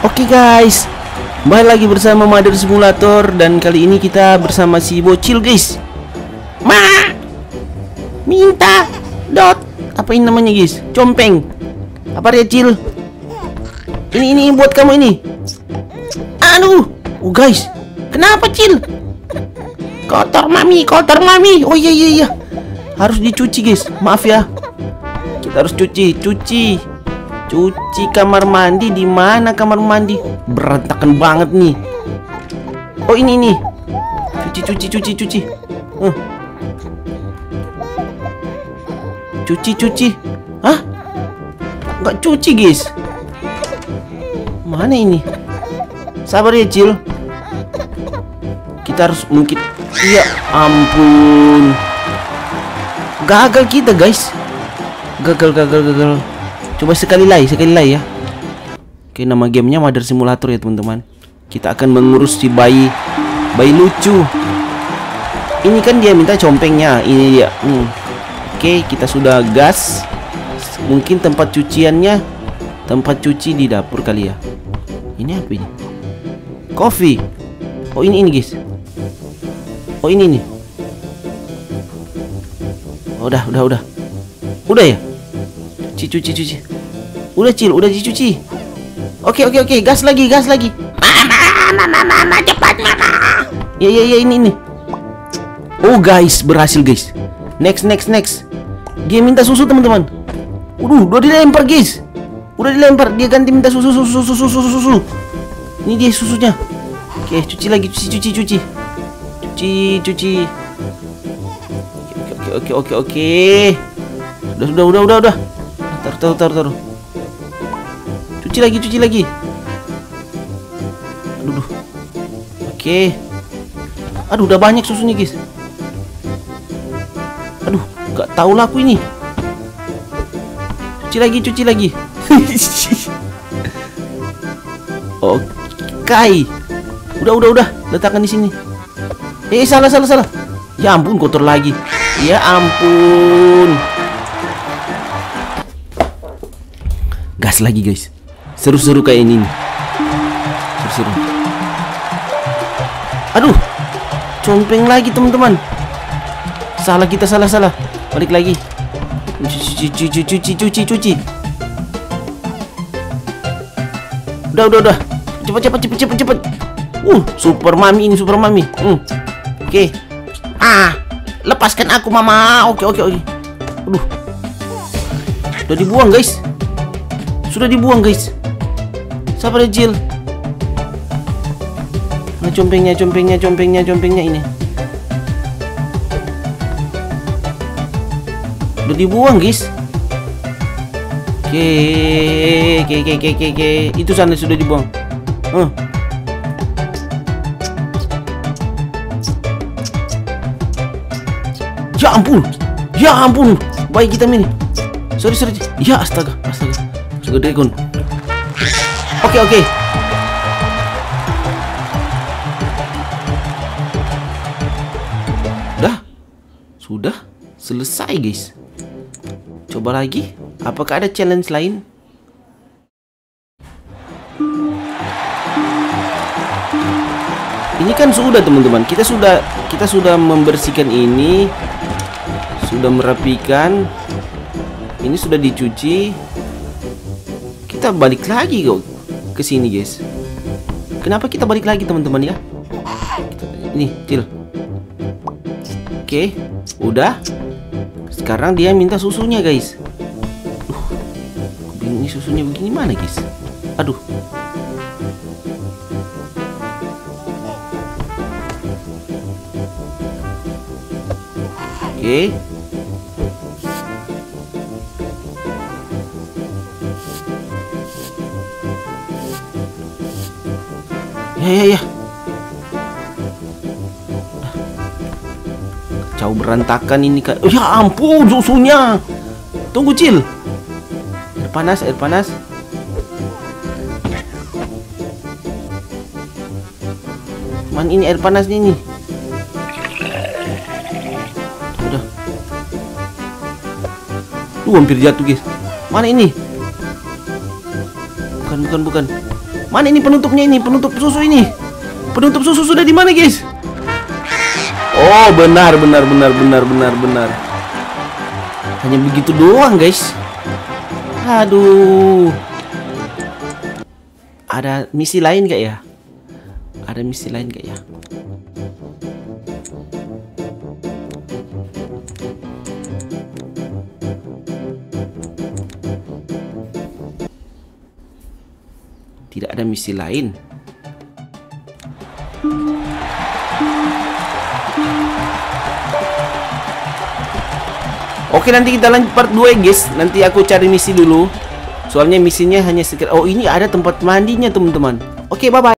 Oke guys, kembali lagi bersama Mother Simulator dan kali ini kita bersama si bocil guys. Ma, minta dot apa ini namanya guys? Compeng. Apa recil? Ini ini buat kamu ini. Aduh, oh guys, kenapa cil? Kotor mami, kotor mami. Oh iya iya iya, harus dicuci guys. Maaf ya, kita harus cuci, cuci. Cuci kamar mandi di mana kamar mandi? Berantakan banget nih. Oh ini nih. Cuci cuci cuci cuci. Uh. Cuci cuci. Hah? Nggak cuci guys. Mana ini? Sabar ya Cil. Kita harus mungkin. Ya ampun. Gagal kita guys. Gagal gagal gagal. Coba sekali lagi, sekali lagi ya. Oke, nama gamenya Mother Simulator ya teman-teman. Kita akan mengurus si bayi, bayi lucu. Ini kan dia minta compengnya, ini dia. Hmm. Oke, kita sudah gas. Mungkin tempat cuciannya, tempat cuci di dapur kali ya. Ini apa ini? Coffee. Oh ini ini guys. Oh ini nih. Oh, udah, udah, udah. Udah ya? Cuci, cuci, cuci. Udah cil, udah dicuci. Oke, oke, oke. Gas lagi, gas lagi. Mama, mama, mama, cepat mama. Ya, ya, ya, ini, ini. Oh guys, berhasil guys. Next, next, next. Dia minta susu teman-teman. Udah, udah dilempar guys. Udah dilempar. Dia ganti minta susu, susu, susu, susu, susu. Ini dia susunya. Oke, cuci lagi, cuci, cuci, cuci. Cuci, cuci. Oke, oke, oke, oke. Udah, udah, udah, udah, udah. Taruh, taruh, taruh, taruh. Cuci lagi, cuci lagi. Aduh, duh. Oke. Aduh, udah banyak susunya, guys. Aduh, nggak tahu lah aku ini. Cuci lagi, cuci lagi. Oke. Udah, udah, udah. Letakkan di sini. Eh, salah, salah, salah. Ya ampun, kotor lagi. Ya ampun. Gas lagi guys. Seru-seru kayak ini. Seru-seru. Aduh. Compeng lagi teman-teman. Salah kita salah salah. Balik lagi. Cuci cuci cuci cuci cuci. Udah udah udah. Cepat cepat cepat cepat cepat. Uh, super mami ini super mami. Hmm. Oke. Ah, lepaskan aku mama. Oke oke oke. Aduh. Udah dibuang guys. Sudah dibuang guys Sabar Jil Nah compengnya compengnya compengnya compengnya ini. Udah dibuang guys. Oke Oke oke oke oke Itu sana sudah dibuang. Huh. Ya ampun Ya ampun. Baik kita ini Sorry sorry. Ya astaga astaga. Gede kun. Oke oke. Udah. Sudah selesai guys. Coba lagi. Apakah ada challenge lain? Ini kan sudah teman-teman. Kita sudah kita sudah membersihkan ini. Sudah merapikan. Ini sudah dicuci kita balik lagi kok ke sini guys kenapa kita balik lagi teman-teman ya? Ini cil. Oke udah. Sekarang dia minta susunya guys. Uh, ini susunya begini mana guys aduh. Oke Ya ya ya. Kacau berantakan ini kan. Ya ampun susunya. Tunggu cil. Air panas, air panas. Man ini air panas ini. Udah. Tuh hampir jatuh guys. Mana ini? Bukan bukan bukan. Mana ini penutupnya ini? Penutup susu ini. Penutup susu sudah di mana, guys? Oh, benar, benar, benar, benar, benar, benar. Hanya begitu doang, guys. Aduh. Ada misi lain gak ya? Ada misi lain gak ya? Tidak ada misi lain. Oke nanti kita lanjut part 2 guys. Nanti aku cari misi dulu. Soalnya misinya hanya sekitar Oh ini ada tempat mandinya teman-teman. Oke bye bye